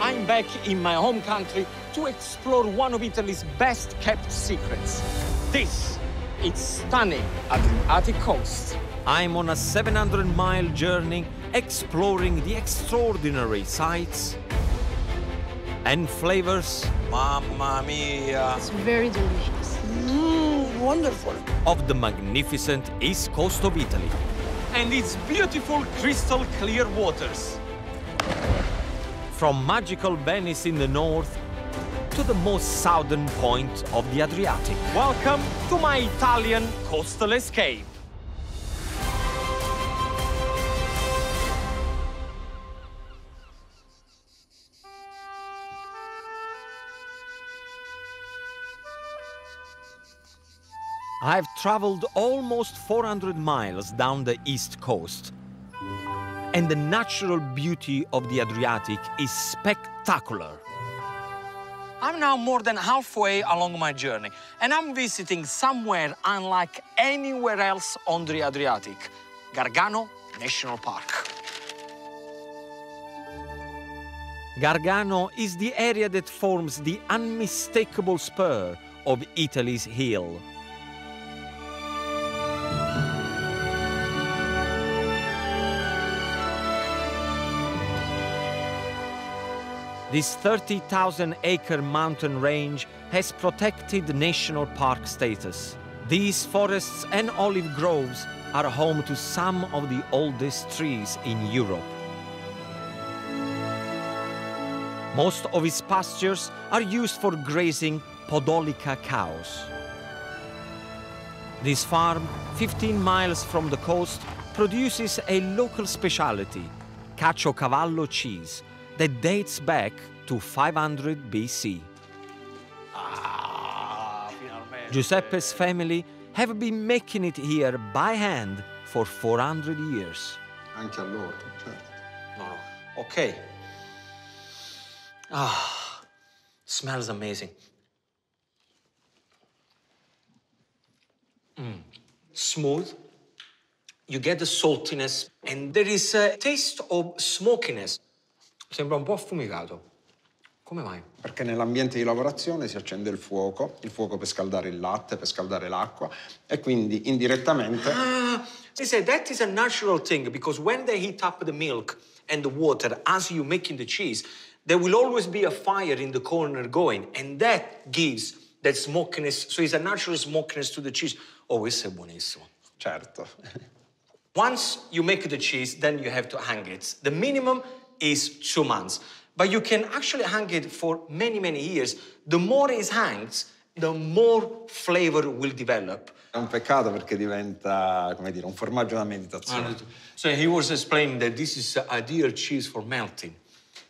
I'm back in my home country to explore one of Italy's best kept secrets. This, is stunning Adriatic coast. I'm on a 700 mile journey exploring the extraordinary sights and flavors Mamma mia! It's very delicious. Mmm, wonderful! of the magnificent east coast of Italy. And its beautiful crystal clear waters. From magical Venice in the north to the most southern point of the Adriatic. Welcome to my Italian coastal escape. I've traveled almost 400 miles down the east coast. And the natural beauty of the Adriatic is spectacular. I'm now more than halfway along my journey, and I'm visiting somewhere unlike anywhere else on the Adriatic Gargano National Park. Gargano is the area that forms the unmistakable spur of Italy's hill. This 30,000 acre mountain range has protected national park status. These forests and olive groves are home to some of the oldest trees in Europe. Most of its pastures are used for grazing Podolica cows. This farm, 15 miles from the coast, produces a local specialty, Caciocavallo cheese, that dates back to 500 BC. Ah. Giuseppe's family have been making it here by hand for 400 years. Anche allora, certo. No, no. Okay. Ah, smells amazing. Mm. Smooth. You get the saltiness, and there is a taste of smokiness. Sembra un po' affumicato. Come mai? Perché nell'ambiente di lavorazione si accende il fuoco, il fuoco per scaldare il latte, per scaldare l'acqua e quindi indirettamente Ah, they say that is a natural thing because when they heat up the milk and the water as you making the cheese, there will always be a fire in the corner going, and that gives that smokiness. So it's a natural smokiness to the cheese. Oh, questo è buonissimo. certo. Once you make the cheese, then you have to hang it. The minimum is two months, but you can actually hang it for many, many years. The more it hangs, the more flavor will develop. È un peccato perché diventa, come dire, un formaggio da meditazione. So he was explaining that this is the ideal cheese for melting.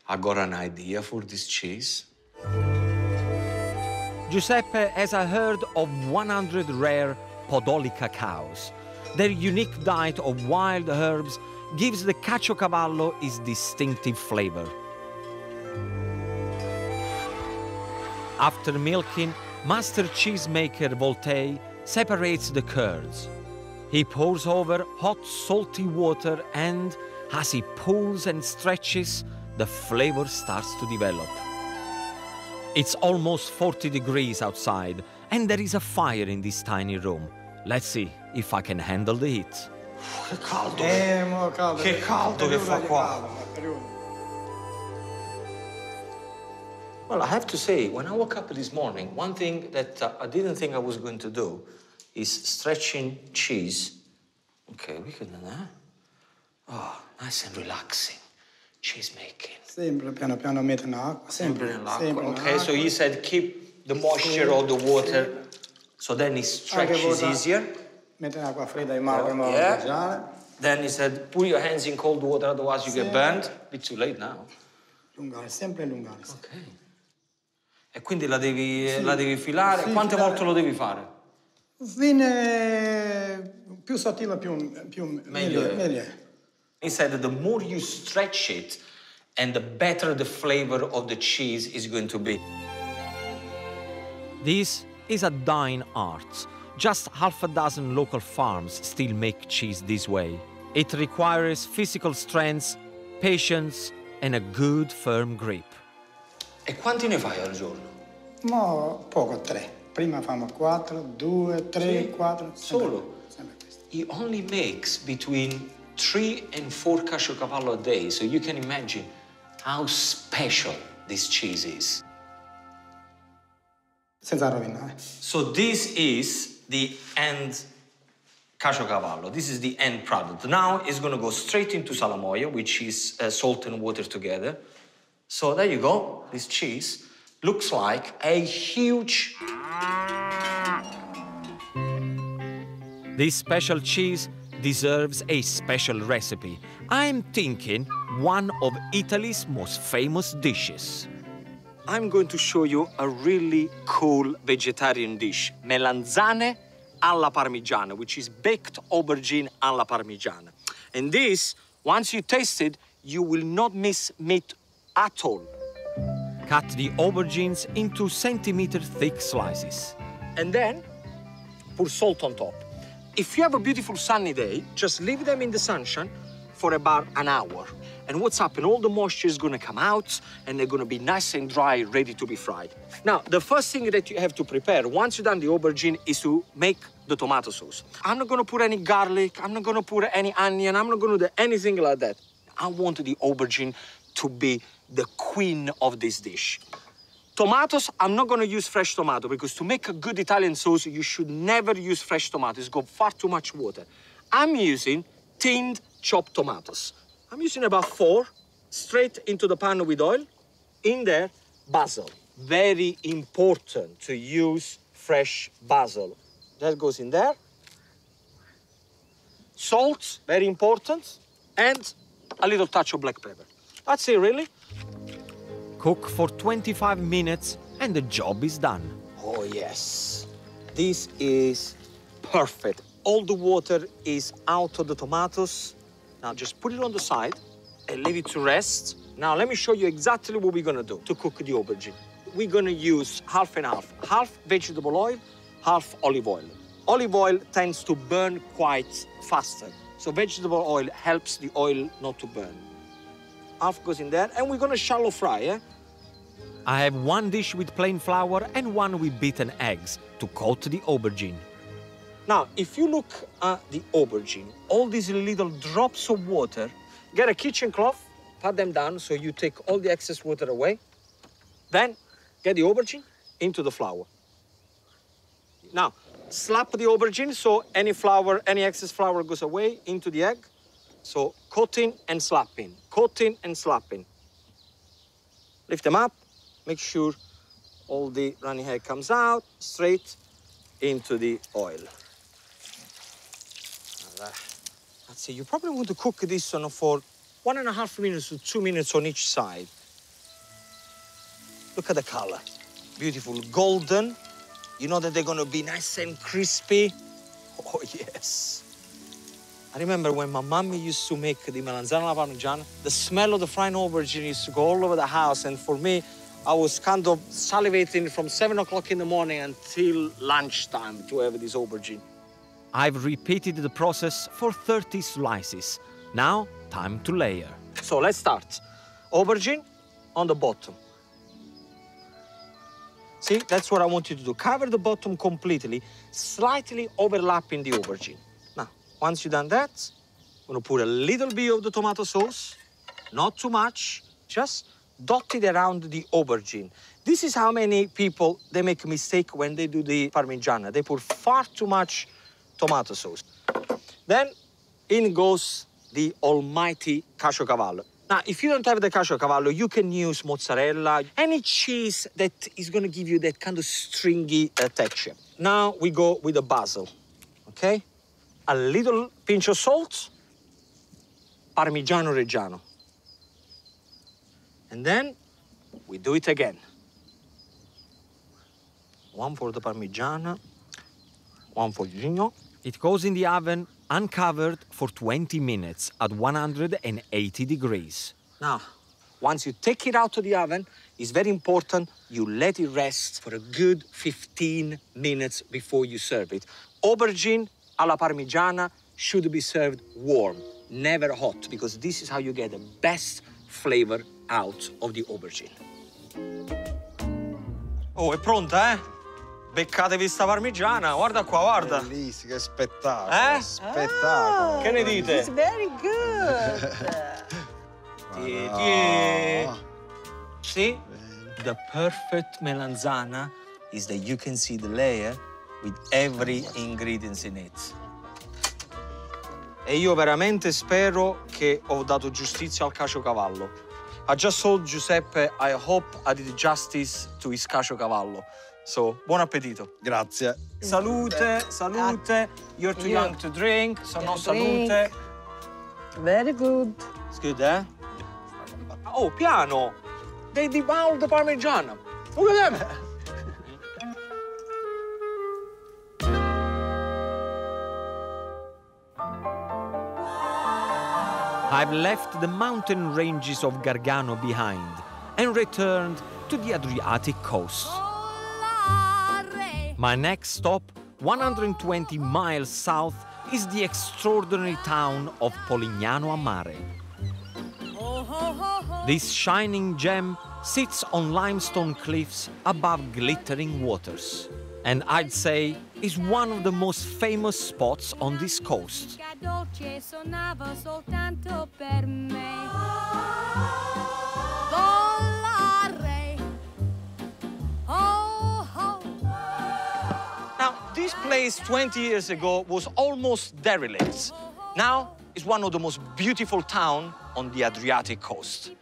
I got an idea for this cheese. Giuseppe has a herd of 100 rare Podolica cows. Their unique diet of wild herbs gives the Caciocavallo its distinctive flavor. After milking, master cheesemaker Voltei separates the curds. He pours over hot salty water and, as he pulls and stretches, the flavor starts to develop. It's almost 40 degrees outside, and there is a fire in this tiny room. Let's see if I can handle the heat. Che caldo! Eh, mo caldo. Che caldo che fa qua. Well, I have to say, when I woke up this morning, one thing that uh, I didn't think I was going to do is stretching cheese. Okay, we can do that. Oh, nice and relaxing. Cheese making. Sempre piano piano mette in acqua. Sempre Sempre, nell'acqua. Okay, so he said keep the moisture of the water so then it stretches easier. Mette in acqua fredda in mare oh, per modo Yeah. mangiare. Then he said put your hands in cold water, otherwise you get burned. Bit too late now. Allungare, sempre allungare. Ok. E quindi la devi, la devi filare. Sì, Quante filare. volte lo devi fare? Viene più sottile più, più Meglio meglio, è. meglio. He said that the more you stretch it, and the better the flavor of the cheese is going to be. This is a dying art. Just half a dozen local farms still make cheese this way. It requires physical strength, patience, and a good firm grip. E quanti ne fai al giorno? Ma poco, tre. Prima famo quattro, due, tre, Sì, quattro. solo. sempre questo. He only makes between three and four caciocavallo a day, so you can imagine how special this cheese is. Senza rovinare. So this is the end caciocavallo. This is the end product. Now it's going to go straight into salamoia, which is uh, salt and water together. So there you go. This cheese looks like a huge This special cheese deserves a special recipe. I'm thinking one of Italy's most famous dishes. I'm going to show you a really cool vegetarian dish, melanzane alla parmigiana, which is baked aubergine alla parmigiana. And this, once you taste it, you will not miss meat at all. Cut the aubergines into centimeter thick slices. And then pour salt on top. If you have a beautiful sunny day, just leave them in the sunshine for about an hour. And what's happened? All the moisture is gonna come out and they're gonna be nice and dry, ready to be fried. Now, the first thing that you have to prepare once you've done the aubergine is to make the tomato sauce. I'm not gonna put any garlic, I'm not gonna put any onion, I'm not gonna do anything like that. I want the aubergine to be the queen of this dish. Tomatoes, I'm not gonna use fresh tomato because to make a good Italian sauce, you should never use fresh tomatoes. It's got far too much water. I'm using tinned chopped tomatoes. I'm using about four, straight into the pan with oil. In there, basil. Very important to use fresh basil. That goes in there. Salt, very important. And a little touch of black pepper. That's it, really. Cook for 25 minutes and the job is done. Oh, yes. This is perfect. All the water is out of the tomatoes. Now just put it on the side and leave it to rest. Now let me show you exactly what we're gonna do to cook the aubergine. We're gonna use half and half. Half vegetable oil, half olive oil. Olive oil tends to burn quite faster. So vegetable oil helps the oil not to burn. Half goes in there and we're gonna shallow fry, eh? I have one dish with plain flour and one with beaten eggs to coat the aubergine. Now, if you look at the aubergine, all these little drops of water, get a kitchen cloth, pat them down so you take all the excess water away. Then get the aubergine into the flour. Now, slap the aubergine so any flour, any excess flour goes away into the egg. So coating and slapping, coating and slapping. Lift them up, make sure all the runny hair comes out straight into the oil. Let's see, you probably want to cook this on for one and a half minutes to two minutes on each side. Look at the color. Beautiful golden. You know that they're gonna be nice and crispy. Oh, yes. I remember when my mommy used to make the melanzane alla parmigiana, the smell of the frying aubergine used to go all over the house. And for me, I was kind of salivating from seven o'clock in the morning until lunchtime to have this aubergine. I've repeated the process for 30 slices. Now, time to layer. So let's start. Aubergine on the bottom. See, that's what I want you to do. Cover the bottom completely, slightly overlapping the aubergine. Now, once you've done that, I'm gonna put a little bit of the tomato sauce, not too much, just dot it around the aubergine. This is how many people they make a mistake when they do the parmigiana. They put far too much tomato sauce. Then in goes the almighty caciocavallo. Now, if you don't have the caciocavallo, you can use mozzarella, any cheese that is going to give you that kind of stringy uh, texture. Now we go with the basil, okay? A little pinch of salt, Parmigiano Reggiano. And then we do it again. One for the Parmigiana, one for Gino. It goes in the oven uncovered for 20 minutes at 180 degrees. Now, once you take it out of the oven, it's very important you let it rest for a good 15 minutes before you serve it. Aubergine alla parmigiana should be served warm, never hot, because this is how you get the best flavor out of the aubergine. Oh, è pronta, eh? Beccatevi sta parmigiana, guarda qua, guarda. Bellissimo, che spettacolo. Eh? Spettacolo. Che ne dite? It's very good. Ti- See? The perfect melanzana is that you can see the layer with every ingredient in it. E io veramente spero che ho dato giustizia al caciocavallo. I just told Giuseppe I hope I did justice to his caciocavallo. So, buon appetito. Grazie. Salute, salute. You're too young to drink, so no salute. Very good. It's good, eh? Oh, piano! They devour the parmigiana. Look at them! I've left the mountain ranges of Gargano behind and returned to the Adriatic coast. My next stop, 120 miles south, is the extraordinary town of Polignano a Mare. This shining gem sits on limestone cliffs above glittering waters, and I'd say is one of the most famous spots on this coast. Dolce suonava soltanto per me. Volare. Oh, oh. Now, this place 20 years ago was almost derelict. Now, it's one of the most beautiful towns on the Adriatic coast.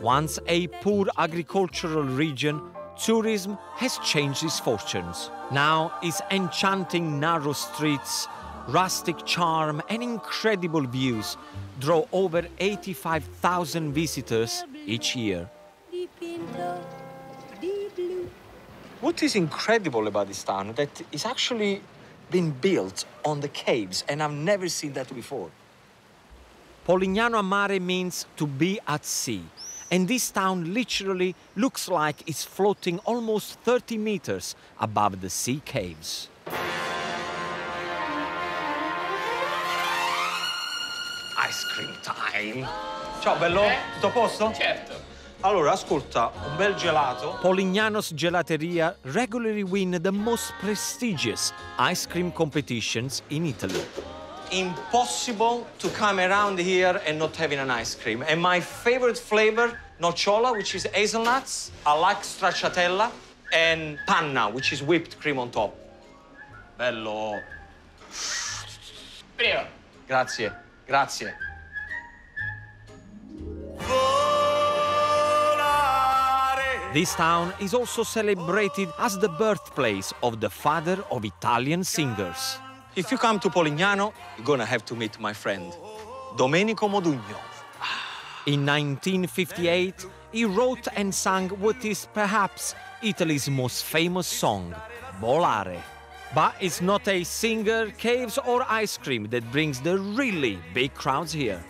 Once a poor agricultural region, tourism has changed its fortunes. Now its enchanting narrow streets, rustic charm, and incredible views draw over 85,000 visitors each year. Dipinto di blu. What is incredible about this town that it's actually been built on the caves, and I've never seen that before. Polignano a Mare means to be at sea, and this town literally looks like it's floating almost 30 meters above the sea caves. Ice time. Ciao bello, eh? tutto a posto? Certo. Allora, ascolta, un bel gelato. Polignano's Gelateria regularly win the most prestigious ice cream competitions in Italy. Impossible to come around here and not having an ice cream. And my favorite flavor, nocciola, which is hazelnuts. I like stracciatella. And panna, which is whipped cream on top. Bello. Prego. Grazie, grazie. This town is also celebrated as the birthplace of the father of Italian singers. If you come to Polignano, you're gonna have to meet my friend, Domenico Modugno. In 1958, he wrote and sang what is perhaps Italy's most famous song, Volare. But it's not a singer, caves, or ice cream that brings the really big crowds here.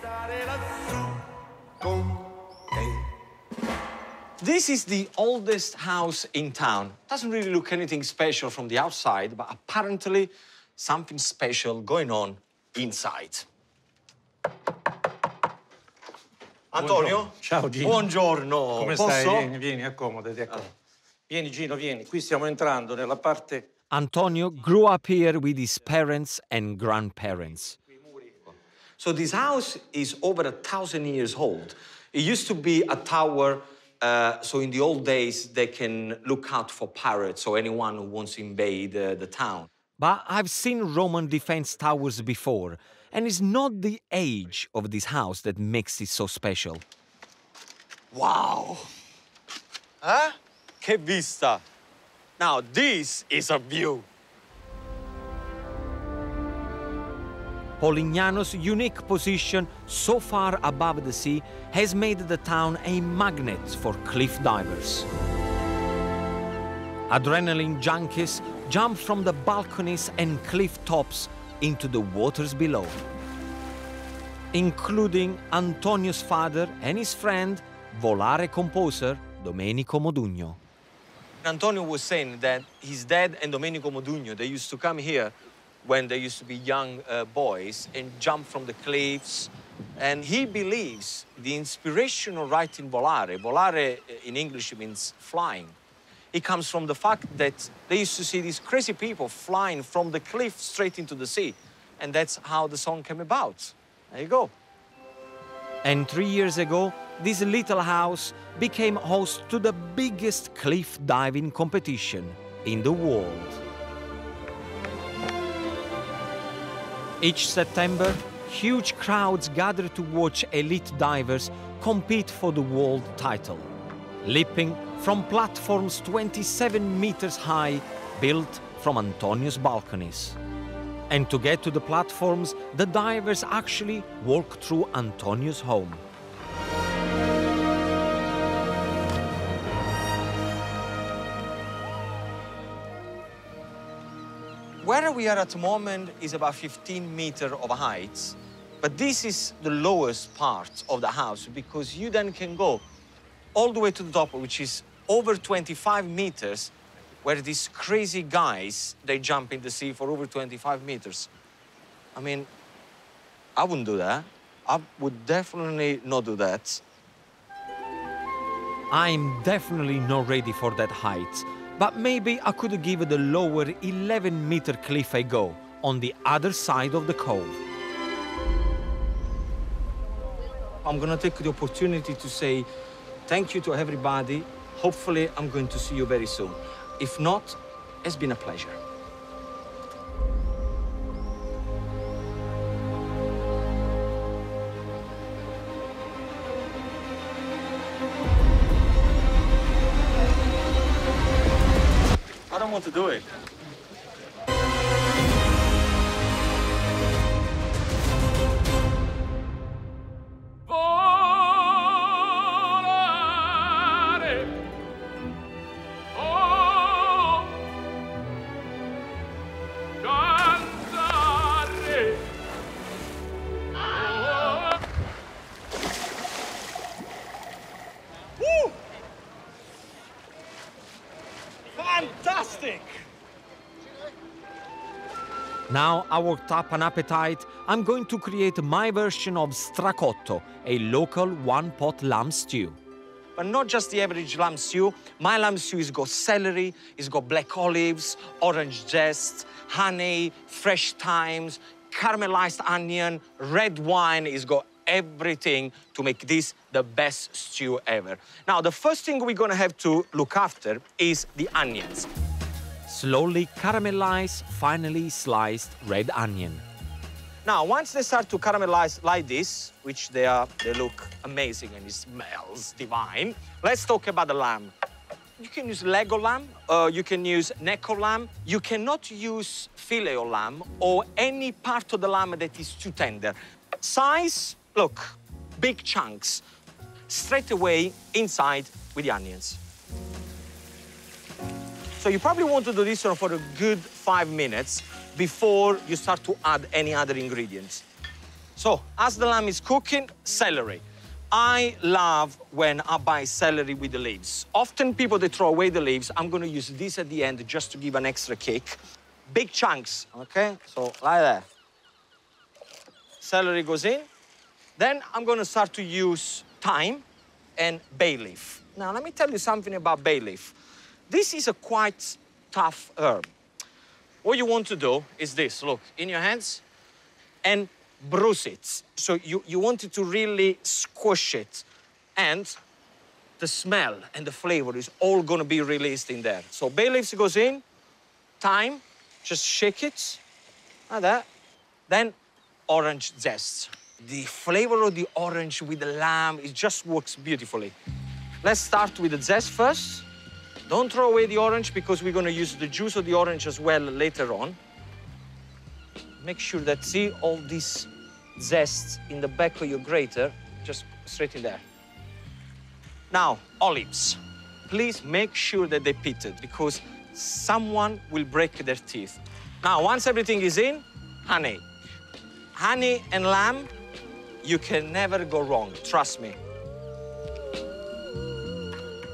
This is the oldest house in town. Doesn't really look anything special from the outside, but apparently something special going on inside. Antonio? Ciao, Gino. Buongiorno. Come Posso? stai? Vieni, vieni, accomodati, accomodati. Ah. Vieni Gino, vieni. Qui stiamo entrando nella parte... Antonio grew up here with his parents and grandparents. So this house is over a thousand years old. It used to be a tower. Uh, so in the old days, they can look out for pirates or anyone who wants to invade uh, the town. But I've seen Roman defense towers before, and it's not the age of this house that makes it so special. Wow! Huh? Che vista! Now this is a view. Polignano's unique position so far above the sea has made the town a magnet for cliff divers. Adrenaline junkies jump from the balconies and cliff tops into the waters below, including Antonio's father and his friend, Volare composer Domenico Modugno. Antonio was saying that his dad and Domenico Modugno, they used to come here when they used to be young uh, boys and jump from the cliffs. And he believes the inspiration of writing Volare, Volare uh, in English means flying, it comes from the fact that they used to see these crazy people flying from the cliff straight into the sea. And that's how the song came about. There you go. And three years ago, this little house became host to the biggest cliff diving competition in the world. Each September, huge crowds gather to watch elite divers compete for the world title, leaping from platforms 27 meters high built from Antonio's balconies. And to get to the platforms, the divers actually walk through Antonio's home. We are at the moment is about 15 meter of height, but this is the lowest part of the house because you then can go all the way to the top, which is over 25 meters, where these crazy guys, they jump in the sea for over 25 meters. I mean, I wouldn't do that. I would definitely not do that. I'm definitely not ready for that height, but maybe I could give the lower 11 meter cliff a go on the other side of the cove. I'm gonna take the opportunity to say thank you to everybody. Hopefully, I'm going to see you very soon. If not, it's been a pleasure. I worked up an appetite, I'm going to create my version of stracotto, a local one pot lamb stew. But not just the average lamb stew. My lamb stew has got celery, it's got black olives, orange zest, honey, fresh thymes, caramelized onion, red wine. It's got everything to make this the best stew ever. Now, the first thing we're gonna have to look after is the onions. Slowly caramelize finely sliced red onion. Now, once they start to caramelize like this, which they are, they look amazing and it smells divine. Let's talk about the lamb. You can use Lego lamb, uh, you can use Necco lamb. You cannot use filet of lamb or any part of the lamb that is too tender. Size, look, big chunks, straight away inside with the onions. So you probably want to do this for a good five minutes before you start to add any other ingredients. So as the lamb is cooking, celery. I love when I buy celery with the leaves. Often people, they throw away the leaves. I'm gonna use this at the end just to give an extra kick. Big chunks, okay? So like that. Celery goes in. Then I'm gonna start to use thyme and bay leaf. Now, let me tell you something about bay leaf. This is a quite tough herb. What you want to do is this, look, in your hands, and bruise it. So you, you want it to really squish it. And the smell and the flavor is all gonna be released in there. So bay leaves goes in, thyme, just shake it, like that. Then orange zest. The flavor of the orange with the lamb, it just works beautifully. Let's start with the zest first. Don't throw away the orange because we're gonna use the juice of the orange as well later on. Make sure that, see all this zest in the back of your grater, just straight in there. Now, olives. Please make sure that they're pitted because someone will break their teeth. Now, once everything is in, honey. Honey and lamb, you can never go wrong, trust me.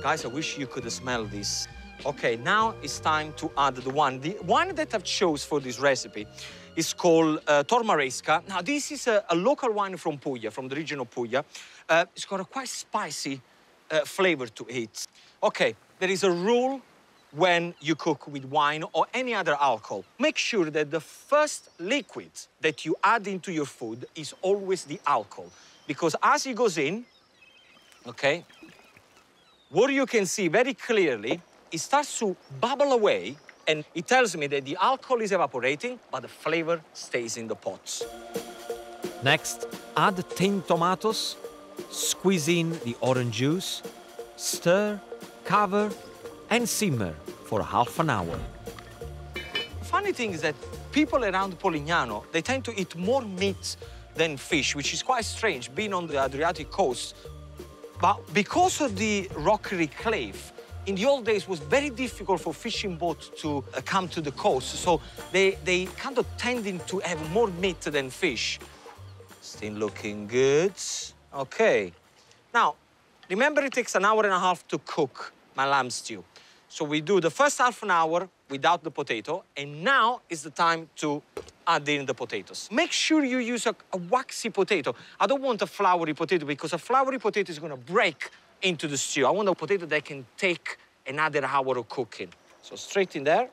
Guys, I wish you could smell this. Okay, now it's time to add the one. The one that I've chose for this recipe is called uh, Tormaresca. Now, this is a, a local wine from Puglia, from the region of Puglia. Uh, it's got a quite spicy uh, flavor to it. Okay, there is a rule when you cook with wine or any other alcohol. Make sure that the first liquid that you add into your food is always the alcohol. Because as it goes in, okay, what you can see very clearly, it starts to bubble away and it tells me that the alcohol is evaporating, but the flavor stays in the pots. Next, add tinned tomatoes, squeeze in the orange juice, stir, cover, and simmer for half an hour. Funny thing is that people around Polignano, they tend to eat more meat than fish, which is quite strange, being on the Adriatic coast. But because of the rockery cliff, in the old days it was very difficult for fishing boats to uh, come to the coast, so they, they kind of tended to have more meat than fish. Still looking good. Okay. Now, remember it takes an hour and a half to cook my lamb stew. So we do the first half an hour without the potato, and now is the time to add in the potatoes. Make sure you use a, a waxy potato. I don't want a floury potato because a floury potato is gonna break into the stew. I want a potato that can take another hour of cooking. So straight in there.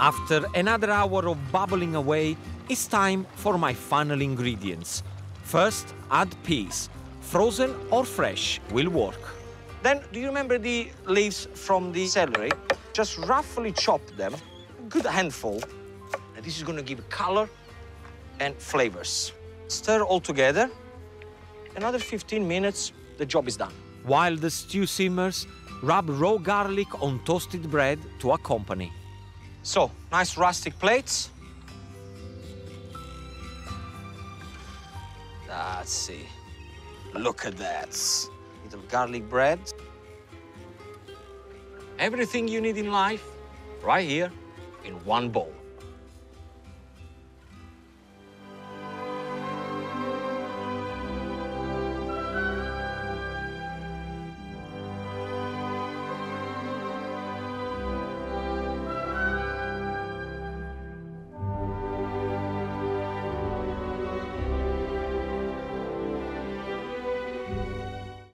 After another hour of bubbling away, it's time for my final ingredients. First, add peas. Frozen or fresh will work. Then, do you remember the leaves from the celery? Just roughly chop them, good handful. And this is gonna give color and flavors. Stir all together. Another 15 minutes, the job is done. While the stew simmers, rub raw garlic on toasted bread to accompany. So, nice rustic plates. Let's see. Look at that. Little garlic bread. Everything you need in life, right here, in one bowl.